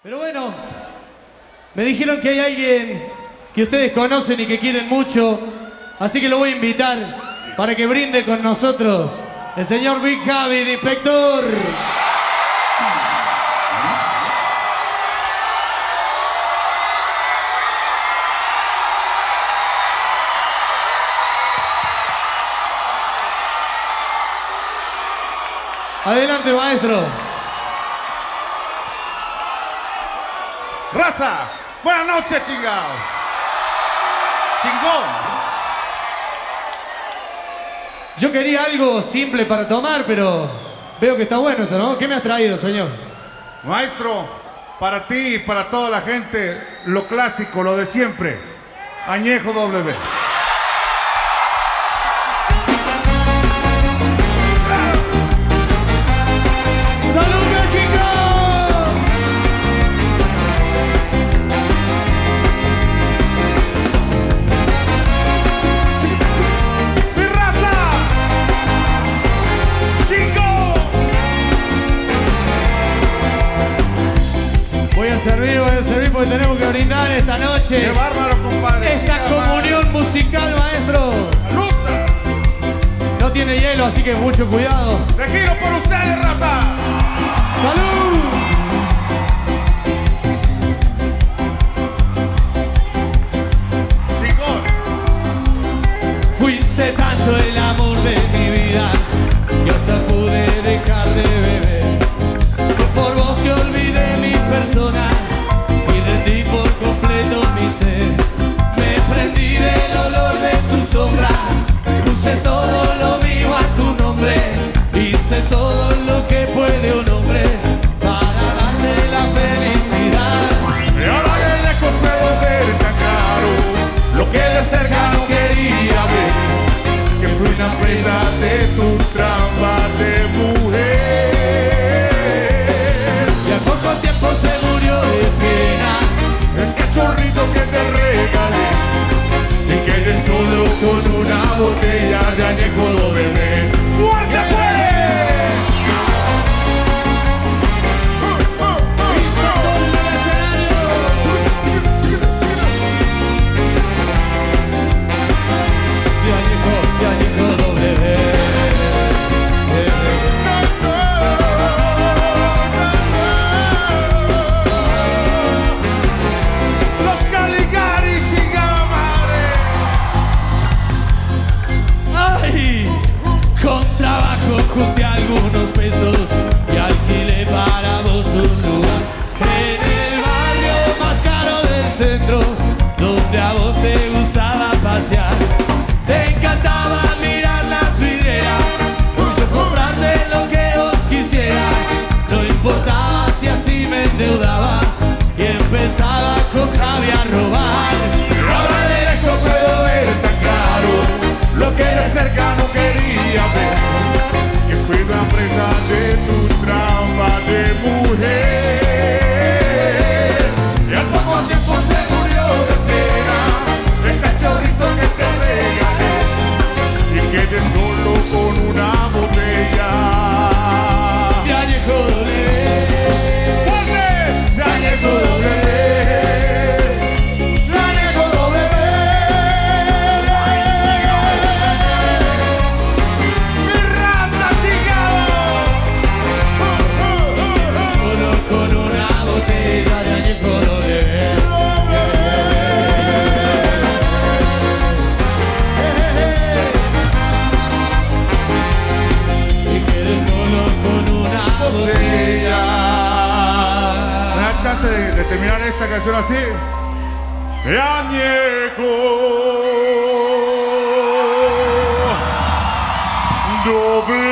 Pero bueno, me dijeron que hay alguien que ustedes conocen y que quieren mucho, así que lo voy a invitar para que brinde con nosotros el señor Big Javi, de inspector. Adelante, maestro. Raza, buenas noches, chingado. Chingón. Yo quería algo simple para tomar, pero veo que está bueno esto, ¿no? ¿Qué me has traído, señor? Maestro, para ti y para toda la gente, lo clásico, lo de siempre. Añejo W. servir, voy a servir porque tenemos que brindar esta noche. ¡Qué bárbaro, compadre! Esta comunión musical, maestro. No tiene hielo, así que mucho cuidado. ¡De giro por ustedes, raza! ¡Salud! ¡Chingón! Fuiste tanto el tu nombre. Hice todo lo que puede un hombre para darte la felicidad. Y ahora de lejos puedo ver tan claro lo que de cerca no quería ver. Que fui una presa de tu trampa de mujer. Y al poco tiempo se murió de pena. El cachorrito que te regalé. Y quedé solo con una botella cerca no quería ver. Que fui una presa de tu trampa de mujer. de terminar esta canción así. ¡Añejo! Doble.